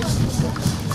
そうか。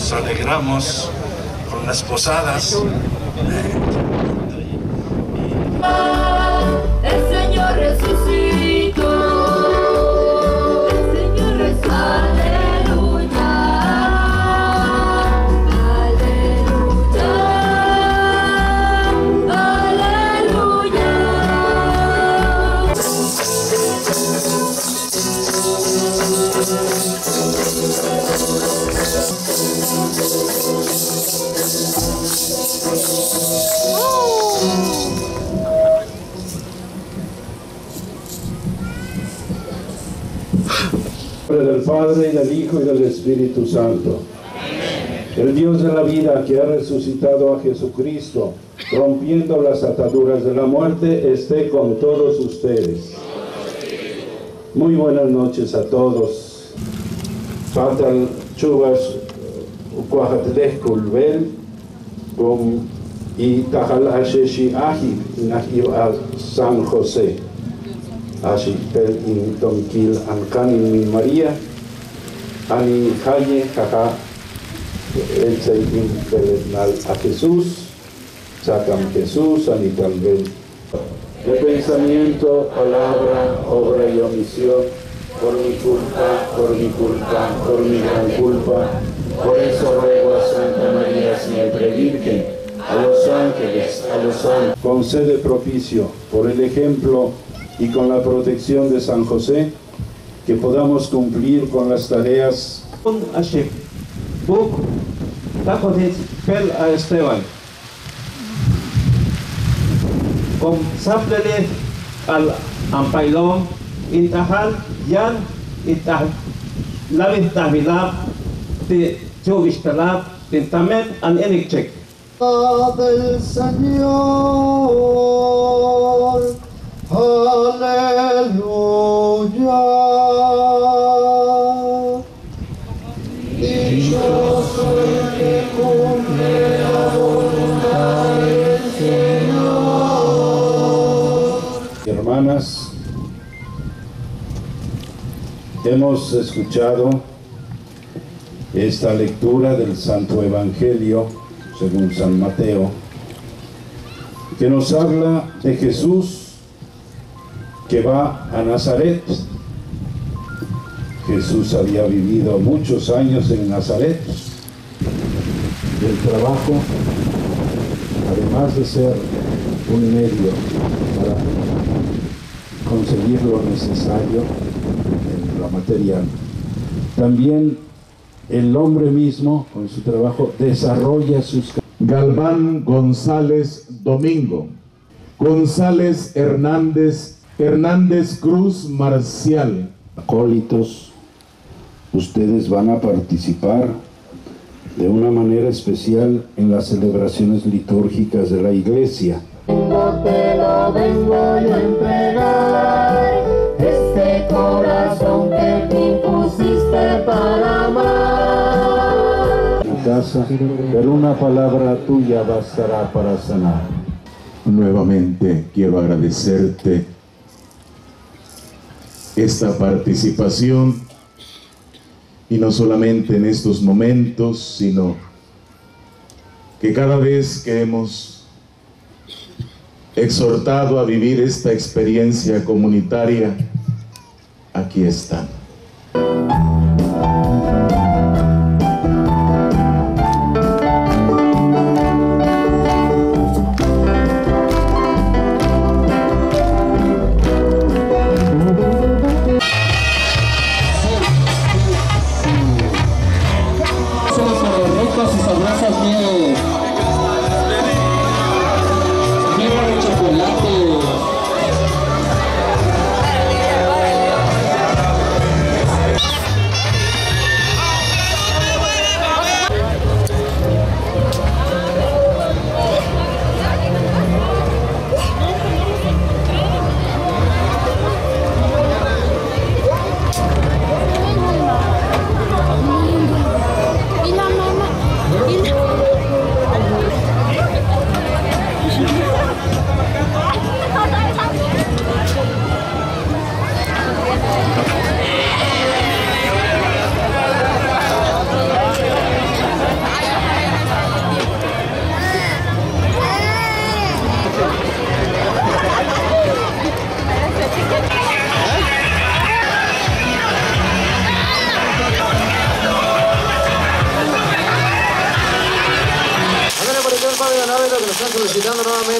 nos alegramos con las posadas. Eh, Padre, y del Hijo, y del Espíritu Santo. El Dios de la vida que ha resucitado a Jesucristo, rompiendo las ataduras de la muerte, esté con todos ustedes. Muy buenas noches a todos. Fatal chuvas cuajatlejculvel con y tajal asheshi aji San José. Ashi pel in tomkil ankan in min María, ani jaye jaja el in belenal a Jesús, sacan Jesús, ani talvel. De pensamiento, palabra, obra y omisión, por mi culpa, por mi culpa, por mi gran culpa, por eso ruego a Santa María siempre Virgen, a los ángeles, a los ángeles. Concede propicio por el ejemplo y con la protección de San José, que podamos cumplir con las tareas Ashik. Buk, takotit pel a Esteban. Con saplele al ampailón, intahal, yan, intah, labin tahvilab, te jovistalab, tintamet an enikchek. del Señor. Hemos escuchado esta lectura del Santo Evangelio según San Mateo, que nos habla de Jesús que va a Nazaret. Jesús había vivido muchos años en Nazaret. El trabajo, además de ser un medio para conseguir lo necesario material. También el hombre mismo, con su trabajo, desarrolla sus... Galván González Domingo, González Hernández, Hernández Cruz Marcial, acólitos, ustedes van a participar de una manera especial en las celebraciones litúrgicas de la iglesia. No te lo vengo yo a entregar, este corazón que te impusiste para amar. Casa, pero una palabra tuya bastará para sanar. Nuevamente quiero agradecerte esta participación y no solamente en estos momentos, sino que cada vez que hemos exhortado a vivir esta experiencia comunitaria, aquí están.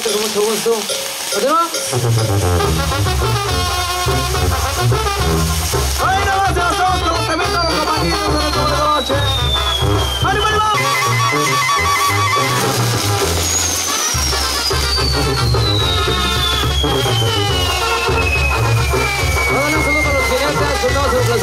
Con mucho gusto. ¿Continuamos? Ahí nomás ya estamos con los temitas, los compañeros de la noche. ¡Ánimo, ánimo! Ahora un saludo para los jinetes, los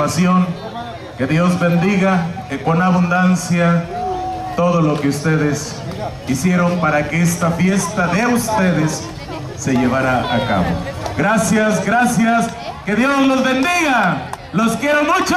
participación. Que Dios bendiga con abundancia todo lo que ustedes hicieron para que esta fiesta de ustedes se llevara a cabo. Gracias, gracias. Que Dios los bendiga. Los quiero mucho.